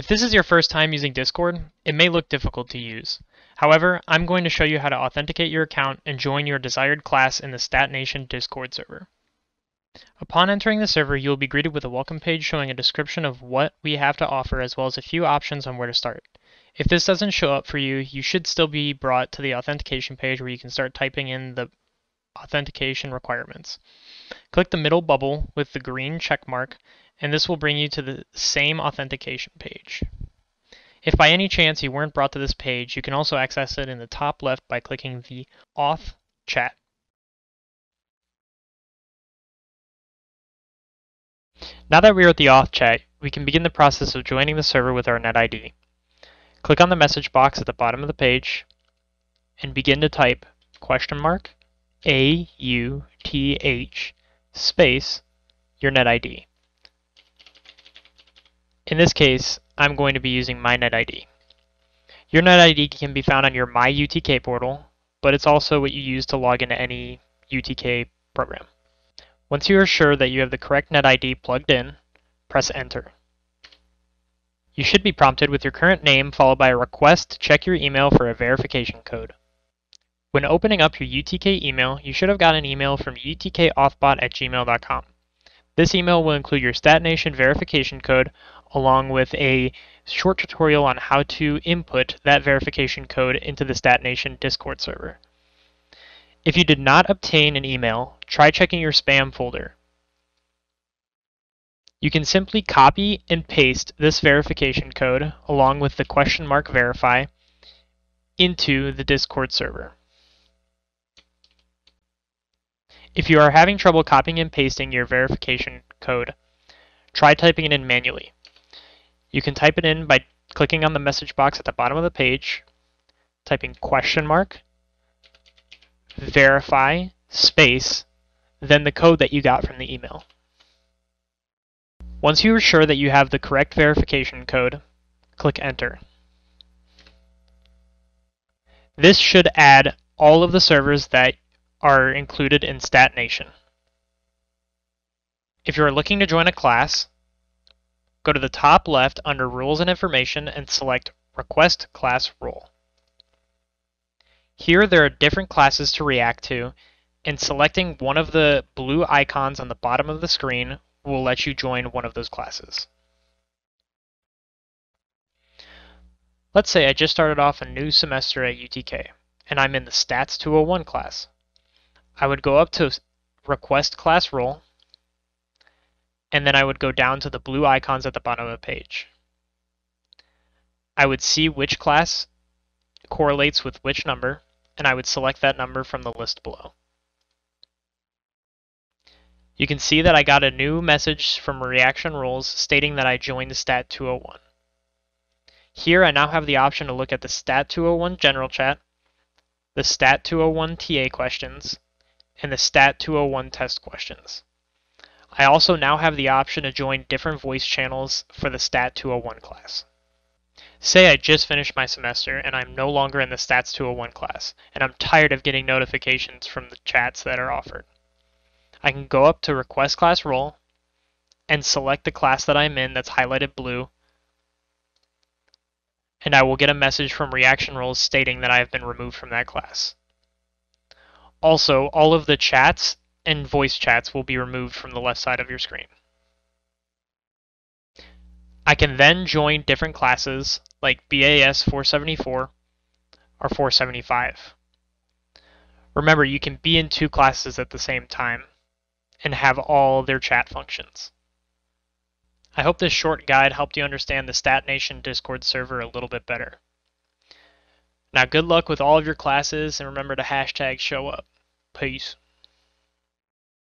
If this is your first time using Discord, it may look difficult to use. However, I'm going to show you how to authenticate your account and join your desired class in the StatNation Discord server. Upon entering the server, you will be greeted with a welcome page showing a description of what we have to offer as well as a few options on where to start. If this doesn't show up for you, you should still be brought to the authentication page where you can start typing in the authentication requirements. Click the middle bubble with the green check mark and this will bring you to the same authentication page. If by any chance you weren't brought to this page, you can also access it in the top left by clicking the Auth chat. Now that we're at the auth chat, we can begin the process of joining the server with our NetID. Click on the message box at the bottom of the page and begin to type question mark A U T H space your NetID. In this case, I'm going to be using my NetID. Your NetID can be found on your My UTK portal, but it's also what you use to log into any UTK program. Once you are sure that you have the correct NetID plugged in, press enter. You should be prompted with your current name followed by a request to check your email for a verification code. When opening up your UTK email, you should have got an email from utkauthbot at gmail.com. This email will include your StatNation verification code along with a short tutorial on how to input that verification code into the StatNation Discord server. If you did not obtain an email, try checking your spam folder. You can simply copy and paste this verification code along with the question mark verify into the Discord server. If you are having trouble copying and pasting your verification code, try typing it in manually. You can type it in by clicking on the message box at the bottom of the page, typing question mark, verify, space, then the code that you got from the email. Once you are sure that you have the correct verification code, click enter. This should add all of the servers that are included in StatNation. If you are looking to join a class, go to the top left under Rules and Information and select Request Class Role. Here there are different classes to react to, and selecting one of the blue icons on the bottom of the screen will let you join one of those classes. Let's say I just started off a new semester at UTK, and I'm in the Stats 201 class. I would go up to Request Class Role, and then I would go down to the blue icons at the bottom of the page. I would see which class correlates with which number, and I would select that number from the list below. You can see that I got a new message from Reaction Roles stating that I joined the Stat 201. Here I now have the option to look at the Stat 201 general chat, the Stat 201 TA questions, and the Stat 201 test questions. I also now have the option to join different voice channels for the Stat 201 class. Say I just finished my semester and I'm no longer in the Stats 201 class, and I'm tired of getting notifications from the chats that are offered. I can go up to Request Class Role and select the class that I'm in that's highlighted blue, and I will get a message from Reaction Roles stating that I have been removed from that class. Also, all of the chats and voice chats will be removed from the left side of your screen. I can then join different classes like BAS 474 or 475. Remember, you can be in two classes at the same time and have all their chat functions. I hope this short guide helped you understand the StatNation Discord server a little bit better. Now good luck with all of your classes and remember to hashtag show up. Peace.